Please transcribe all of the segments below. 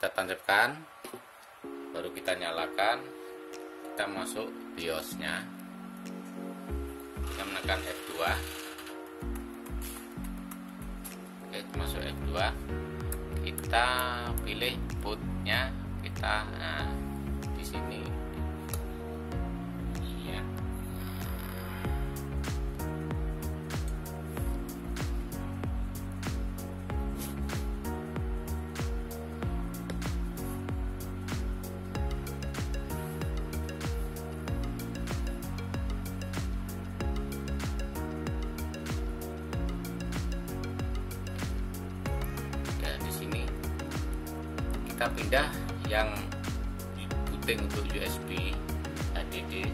kita tancapkan baru kita nyalakan kita masuk biosnya. Kita menekan F2 oke masuk F2 kita pilih bootnya kita nah, kita pindah yang puting untuk USB HDD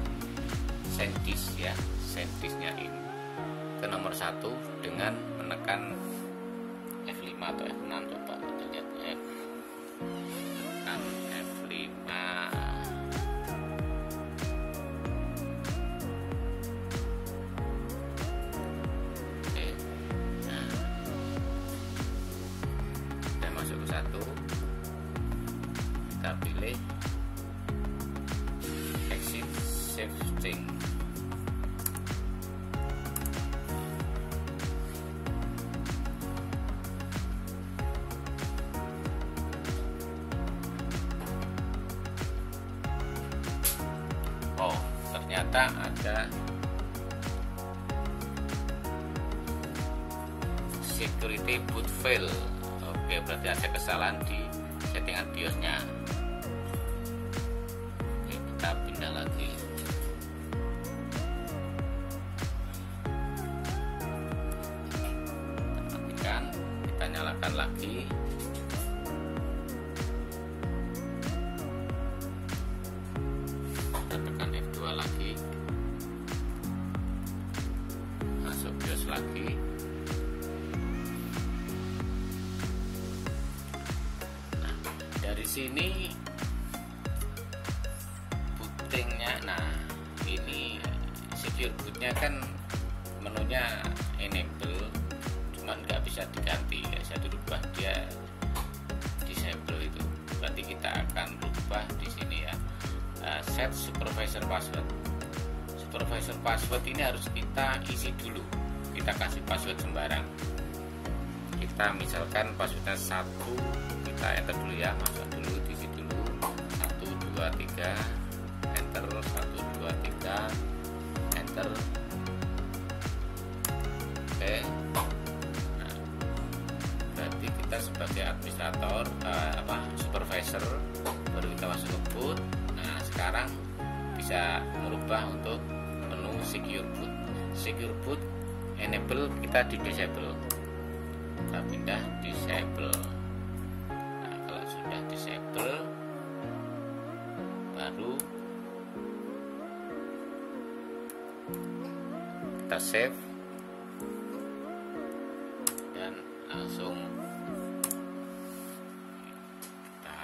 sentis ya sentisnya ini ke nomor satu dengan menekan F5 atau F6 coba kita lihat F6 kita pilih exit shifting. Oh ternyata ada security boot fail. Oke berarti ada kesalahan di settingan biosnya oke kita pindah lagi. Matikan kita nyalakan lagi. Kita tekan F2 lagi. Masuk bios lagi sini bootingnya nah ini secure bootnya kan menunya enable cuman nggak bisa diganti ya saya rubah dia disable itu. Berarti kita akan rubah di sini ya. Nah, set supervisor password. Supervisor password ini harus kita isi dulu. Kita kasih password sembarang. Kita misalkan passwordnya satu kita enter dulu ya masuk dulu di situ dulu. Satu dua tiga. Enter satu dua tiga. Enter. Oke. Nah, berarti kita sebagai administrator eh, apa supervisor baru kita masuk ke boot nah sekarang bisa merubah untuk menu secure boot secure boot enable kita di disable. Kita pindah disable kita save. Dan langsung kita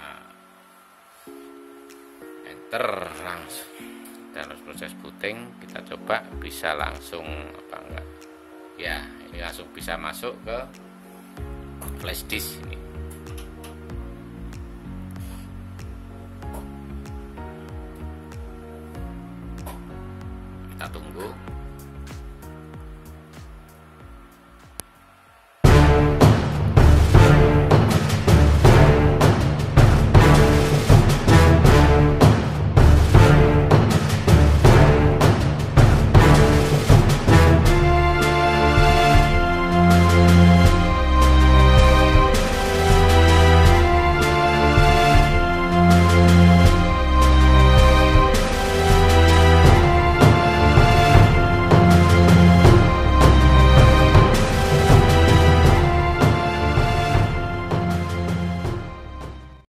enter langsung. Dan harus proses booting. Kita coba bisa langsung apa enggak? Ya ini langsung bisa masuk ke flash disk ini